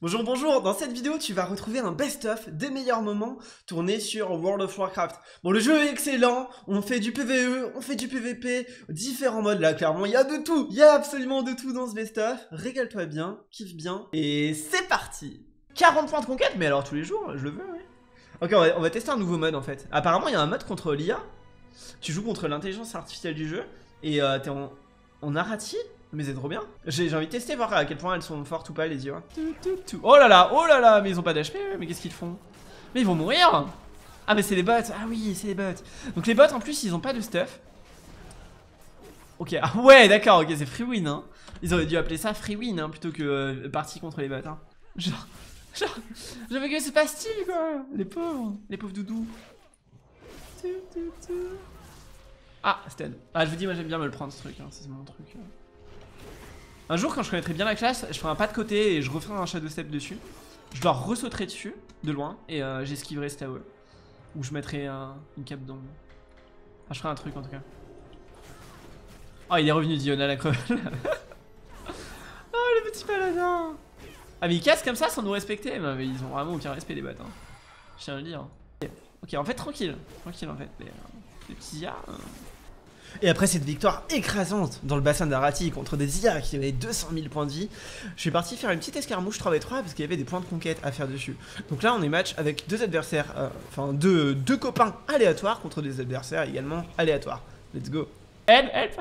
Bonjour, bonjour, dans cette vidéo tu vas retrouver un best-of des meilleurs moments tournés sur World of Warcraft. Bon le jeu est excellent, on fait du PvE, on fait du PvP, différents modes là clairement, il y a de tout, il y a absolument de tout dans ce best-of, régale-toi bien, kiffe bien, et c'est parti. 40 points de conquête, mais alors tous les jours, je le veux, oui. Ok, on va, tester un nouveau mode en fait. Apparemment il y a un mode contre l'IA, tu joues contre l'intelligence artificielle du jeu, et euh, t'es en, en mais c'est trop bien. J'ai envie de tester, voir à quel point elles sont fortes ou pas, les IA. Oh là là, oh là là, mais ils ont pas d'HP, mais qu'est-ce qu'ils font? Mais ils vont mourir Ah, mais c'est les bots, ah oui, c'est les bots. Donc les bots, en plus, ils ont pas de stuff. Ok, ah ouais, d'accord, ok, c'est free win, hein. Ils auraient dû appeler ça free win, hein, plutôt que euh, partie contre les bots, hein. Genre, genre, j'avais que c'est pas style, quoi. Les pauvres, les pauvres doudous. Ah, Stan. Ah, je vous dis, moi j'aime bien me le prendre ce truc, hein, c'est mon truc. Hein. Un jour, quand je connaîtrai bien la classe, je ferai un pas de côté et je referai un shadow step dessus. Je leur ressauterai dessus, de loin, et euh, j'esquiverai ce tower. Ou je mettrai une cape dans. Enfin, je ferai un truc en tout cas. Oh, il est revenu Dion à la crevelle. oh, le petit paladin Ah, mais ils cassent comme ça sans nous respecter. Mais ils ont vraiment aucun respect, les bottes. Hein. Je tiens à le dire. Ok, en fait, tranquille. Tranquille, en fait. Les, euh, petits IA... Hein. Et après cette victoire écrasante dans le bassin d'Arati contre des IA qui avaient 200 000 points de vie, je suis parti faire une petite escarmouche 3v3 parce qu'il y avait des points de conquête à faire dessus. Donc là on est match avec deux adversaires, euh, enfin deux, deux copains aléatoires contre des adversaires également aléatoires. Let's go. Help, help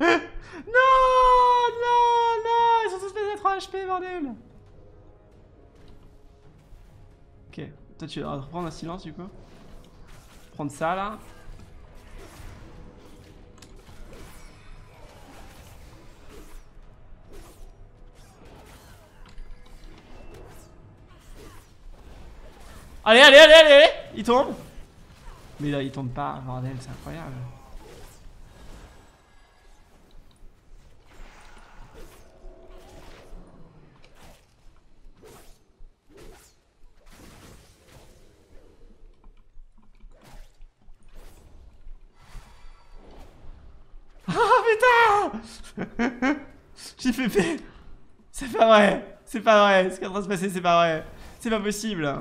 Non Non Non Ils sont tous à 3 HP, bordel Ok, toi tu vas reprendre un silence du coup Prendre ça là Allez, allez, allez, allez, allez. Il tombe Mais là, il tombe pas, bordel, c'est incroyable. Ah putain. J'ai fait fait. C'est pas vrai. C'est pas vrai. Ce qui est en train de se passer c'est pas vrai. C'est pas possible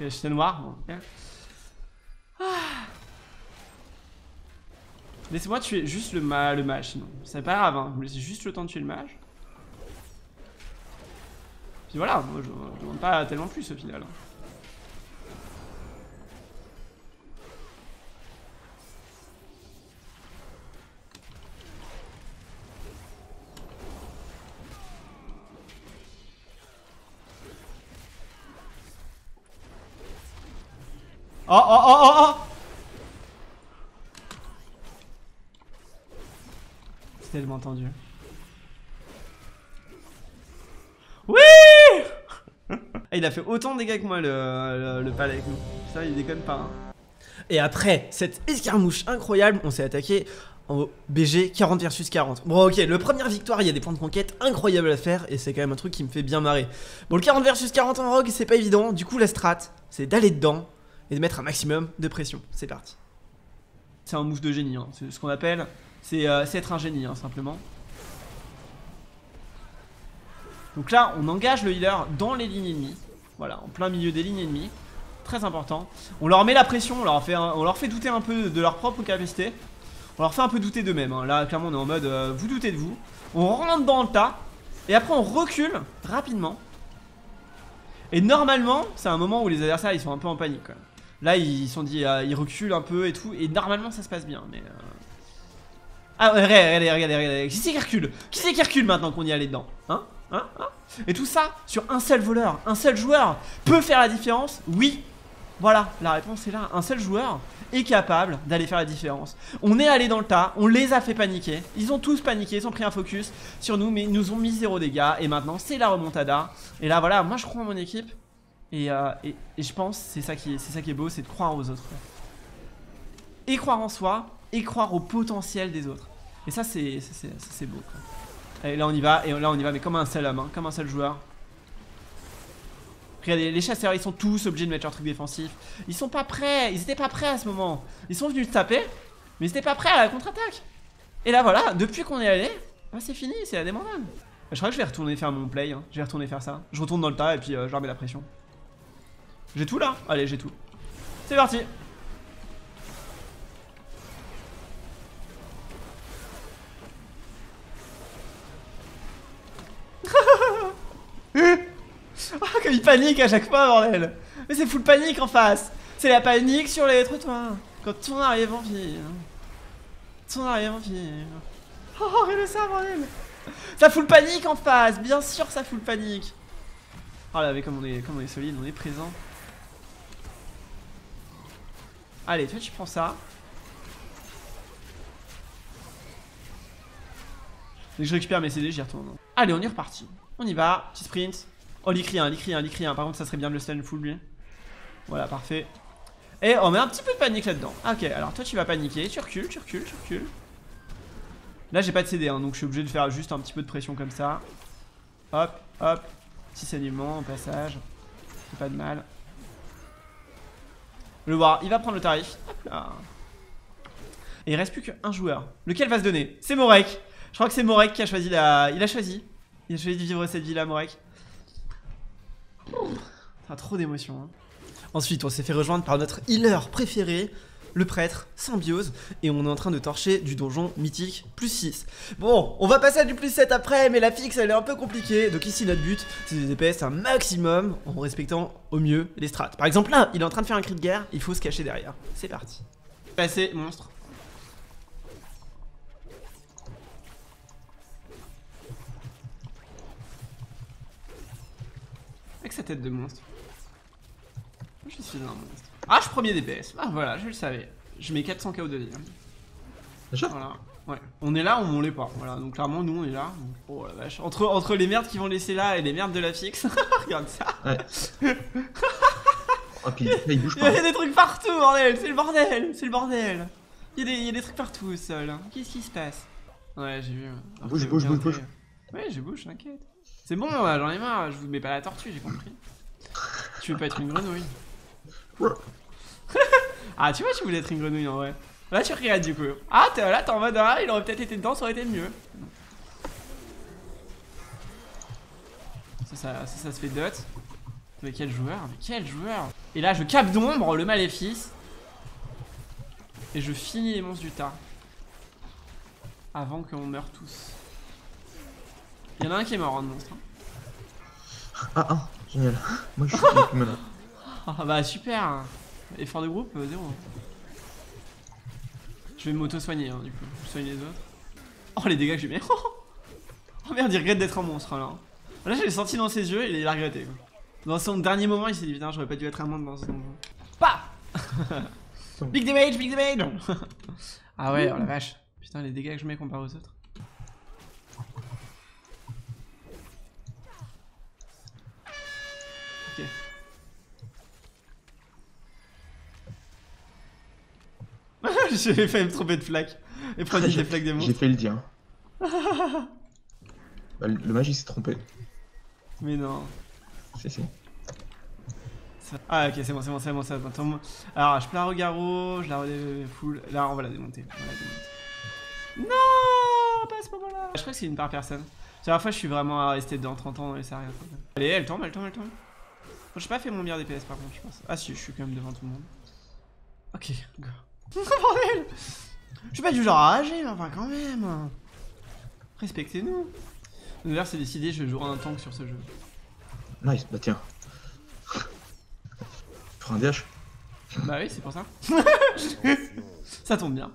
J'étais noir. Ah. Laissez-moi tuer juste le, ma le mage, sinon. C'est pas grave, hein. Vous laissez juste le temps de tuer le mage. Puis voilà, moi je, je demande pas tellement plus au final. Hein. Oh, oh, oh, oh, oh C'est tellement tendu. Oui Il a fait autant de dégâts que moi, le, le, palais avec nous. Ça, il déconne pas. Hein. Et après cette escarmouche incroyable, on s'est attaqué en BG 40 versus 40. Bon ok, le première victoire, il y a des points de conquête incroyables à faire et c'est quand même un truc qui me fait bien marrer. Bon le 40 versus 40 en rogue, c'est pas évident, du coup la strat, c'est d'aller dedans, et de mettre un maximum de pression. C'est parti. C'est un move de génie, hein. c'est ce qu'on appelle, euh, c'est être un génie hein, simplement. Donc là, on engage le healer dans les lignes ennemies. Voilà, en plein milieu des lignes ennemies. Très important. On leur met la pression, on leur fait, douter un peu de leur propre capacité. On leur fait un peu douter d'eux-mêmes. Hein. Là, clairement, on est en mode euh, vous doutez de vous. On rentre dans le tas. Et après, on recule rapidement. Et normalement, c'est un moment où les adversaires ils sont un peu en panique. Quand. Là, ils sont dit, euh, ils reculent un peu et tout. Et normalement, ça se passe bien. Mais. Euh... Ah, regardez, regardez, regardez. Qui c'est qui recule? Qui c'est qui recule maintenant qu'on y allait dedans? Hein? Hein? Hein? Et tout ça sur un seul voleur, un seul joueur peut faire la différence? Oui. Voilà, la réponse est là. Un seul joueur est capable d'aller faire la différence. On est allé dans le tas, on les a fait paniquer. Ils ont tous paniqué, ils ont pris un focus sur nous, mais ils nous ont mis zéro dégâts. Et maintenant, c'est la remontada. Et là, voilà, moi je crois en mon équipe. Euh, et, je pense, c'est ça, qui est, ça qui est beau, c'est de croire aux autres. Et croire en soi, et croire au potentiel des autres. Et ça, c'est beau. Et là, on y va, et là, on y va, mais comme un seul homme, hein, comme un seul joueur. Regardez, les chasseurs, ils sont tous obligés de mettre leur truc défensif. Ils sont pas prêts, ils étaient pas prêts à ce moment. Ils sont venus se taper, mais ils étaient pas prêts à la contre-attaque. Et là, voilà, depuis qu'on est allé, bah, c'est fini, c'est la démandade. Je crois que je vais retourner faire mon play, hein. je vais retourner faire ça. Je retourne dans le tas et puis euh, je leur mets la pression. J'ai tout là? Allez, j'ai tout. C'est parti. Ah, comme il panique à chaque fois, bordel. Mais c'est full panique en face. C'est la panique sur les trottoirs. Quand on arrive en Quand on arrive en ville. Oh, regardez ça, bordel. Ça fout le panique en face. Bien sûr, ça fout le panique. Oh là, mais comme on est, comme on est solide, on est présent. Allez, toi, tu prends ça. Dès que je récupère mes CD, j'y retourne. Allez, on est reparti. On y va, petit sprint. Oh, l'Icrien, l'Icrien, l'Icrien. Par contre, ça serait bien de le stun full lui. Voilà, parfait. Et on met un petit peu de panique là-dedans. Ok, alors toi, tu vas paniquer. Tu recules, tu recules, tu recules. Là, j'ai pas de CD, hein, donc je suis obligé de faire juste un petit peu de pression comme ça. Hop, hop. Petit saignement au passage. C'est pas de mal. Le voir, il va prendre le tarif. Et il reste plus qu'un joueur. Lequel va se donner? C'est Morek. Je crois que c'est Morek qui a choisi la. Il a choisi. Il a choisi de vivre cette vie-là, Morek. Trop d'émotions. Hein. Ensuite, on s'est fait rejoindre par notre healer préféré, le prêtre, Symbiose, et on est en train de torcher du donjon mythique plus 6. Bon, on va passer à du plus 7 après, mais la fixe elle est un peu compliquée, donc ici notre but c'est de DPS un maximum en respectant au mieux les strats. Par exemple là, il est en train de faire un cri de guerre, il faut se cacher derrière. C'est parti. Passer, monstre. Avec sa tête de monstre. Je suis un monstre. Ah, je premier DPS. Ah, voilà, je le savais. Je mets 400 KO de vie. Déjà Voilà. Ouais. On est là ou on l'est pas. Voilà, donc clairement, nous on est là. Donc, oh la vache. Entre, entre les merdes qu'ils vont laisser là et les merdes de la fixe. Regarde ça. Ouais. oh, puis il bouge Il y a pas. des trucs partout, bordel. C'est le bordel. C'est le bordel. Il y, a des, il y a des trucs partout au sol. hein. Qu'est-ce qui se passe? Ouais, j'ai vu. Alors, Bouge, bouge, bien bouge, fait. Ouais, j'ai bouge, t'inquiète. C'est bon, j'en ai marre. Je vous mets pas la tortue, j'ai compris. Tu veux pas être une grenouille? Ah, tu vois, tu voulais être une grenouille en vrai. Là, tu regrettes du coup. Ah, t'es là, t'es en mode ah, il aurait peut-être été dedans, ça aurait été mieux. Ça, ça, ça, ça se fait dot. Mais quel joueur, mais quel joueur. Et là, je cap d'ombre le maléfice. Et je finis les monstres du tas. Avant qu'on meure tous. Il y en a un qui est mort, hein, de monstre. hein. Ah, ah, génial. Moi je suis malin. Ah bah super Effort de groupe, euh, zéro. Je vais m'auto-soigner hein, du coup. Je soigne les autres. Oh les dégâts que j'ai mis. Oh merde, il regrette d'être un monstre là. Là je l'ai senti dans ses yeux et il a regretté. quoi. Dans son dernier moment, il s'est dit putain, j'aurais pas dû être un monstre dans ce donjon. Pas Big damage, big damage Ah ouais, oh la vache. Putain, les dégâts que je mets comparé aux autres. Ok. J'ai failli me tromper de flaque. Et prenez des flaques des J'ai monstres. fait le dire. Bah, le mage il s'est trompé. Mais non. Si, si. Ça- Ah ok c'est bon c'est bon c'est bon c'est bon. Attends, Alors je plare au garrot, je la redé full. Là on va la démonter. On va la démonter. Non pas à ce moment là. Je crois que c'est une par personne. C'est la dernière fois je suis vraiment resté dans 30 ans dans les sérieux. Allez elle tombe, elle tombe, elle tombe. Bon, j'ai pas fait mon meilleur DPS par contre je pense. Ah si je suis quand même devant tout le monde. Ok, go. Bordel Je suis pas du genre à rager mais enfin quand même. Respectez-nous. D'ailleurs c'est décidé, je jouerai un tank sur ce jeu. Nice, bah tiens. Pour un DH Bah oui, c'est pour ça. ça tombe bien.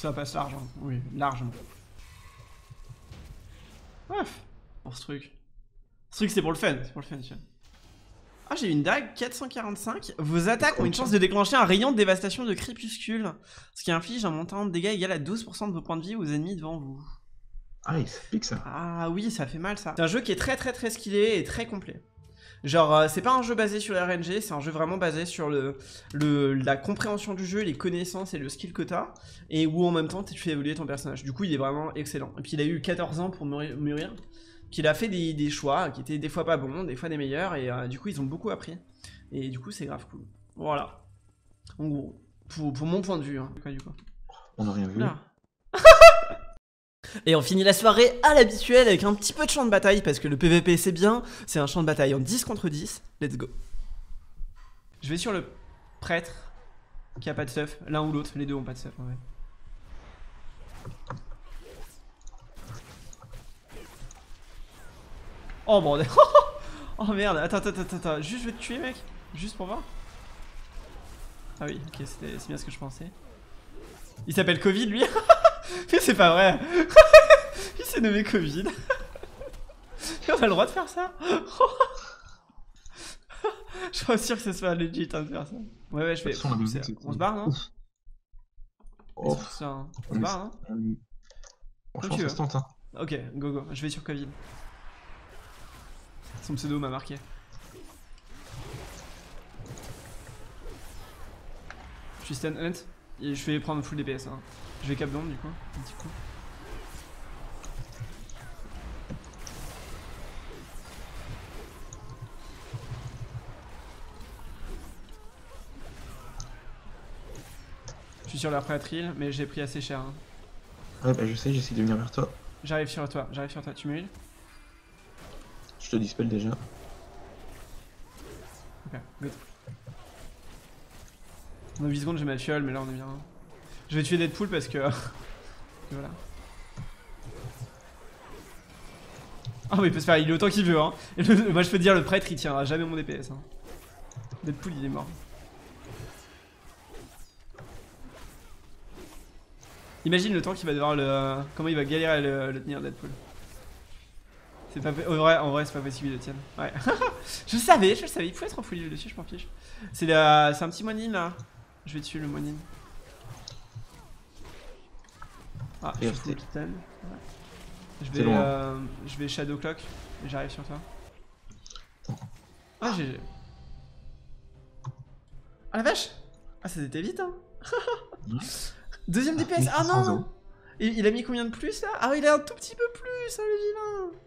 Ça passe large, hein. oui, largement. Bref, pour ce truc. Ce truc c'est pour le fun, c'est pour le fun, tiens. Ah, j'ai une dague 445. Vos attaques ont une chance de déclencher un rayon de dévastation de crépuscule, ce qui inflige un montant de dégâts égal à 12% de vos points de vie aux ennemis devant vous. Ah, il se pique ça. Ah oui, ça fait mal ça. C'est un jeu qui est très très très skillé et très complet. Genre, euh, c'est pas un jeu basé sur le RNG, c'est un jeu vraiment basé sur le, le, la compréhension du jeu, les connaissances et le skill que t'as, et où en même temps tu fais évoluer ton personnage. Du coup, il est vraiment excellent. Et puis, il a eu 14 ans pour mûrir, mûrir qu'il a fait des, des choix qui étaient des fois pas bons, des fois des meilleurs, et euh, du coup, ils ont beaucoup appris. Et du coup, c'est grave cool. Voilà. En gros, pour, pour mon point de vue. Hein. Quoi, du coup On n'a rien vu. Là. Et on finit la soirée à l'habituel avec un petit peu de champ de bataille parce que le PVP c'est bien, c'est un champ de bataille en 10 contre 10. Let's go. Je vais sur le prêtre qui a pas de stuff, l'un ou l'autre, les deux ont pas de stuff en vrai. Oh bordel Oh merde, attends, attends, attends, attends, juste je vais te tuer mec, juste pour voir. Ah oui, ok, c'est bien ce que je pensais. Il s'appelle Covid lui Mais c'est pas vrai Il s'est nommé Covid On a le droit de faire ça Je suis pas sûr que ce soit legit hein, de faire ça. Ouais ouais je fais... On se barre non. Oh, ça. On se barre hein euh, Franchement, ça se tente, hein. Ok, go go, je vais sur Covid. Son pseudo m'a marqué. Je suis stun hunt et je vais prendre full DPS. Hein. Je vais cap du coup, petit coup. Je suis sur la préatril, mais j'ai pris assez cher. hein. Ouais, bah je sais, j'essaie de venir vers toi. J'arrive sur toi, j'arrive sur toi, tu me heal Je te dispel déjà. Ok, good. Dans 8 secondes, j'ai ma fiole, mais là on est bien. Je vais tuer Deadpool parce que. voilà. Ah oui, il peut se faire healer autant qu'il veut. Hein. Moi je peux dire, le prêtre il tiendra jamais mon DPS. Hein. Deadpool il est mort. Imagine le temps qu'il va devoir le. Comment il va galérer à le, tenir Deadpool. C'est pas. En vrai, en vrai c'est pas possible qu'il le tienne. Ouais. je le savais, je le savais. Il pouvait être en full dessus, je m'en fiche. C'est la... un petit moinine là. Je vais tuer le moinine. Ah, je suis. Ouais. Je vais, euh, je vais Shadow Clock et j'arrive sur toi. Ah, GG. Ah la vache Ah, ça c'était vite hein Deuxième DPS Ah non 1300 euros. Et il a mis combien de plus là? Ah, il a un tout petit peu plus, hein, le vilain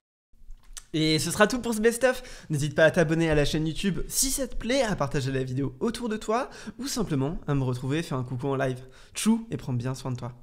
et ce sera tout pour ce best-of. N'hésite pas à t'abonner à la chaîne YouTube si ça te plaît, à partager la vidéo autour de toi, ou simplement à me retrouver, faire un coucou en live. Tchou et prends bien soin de toi.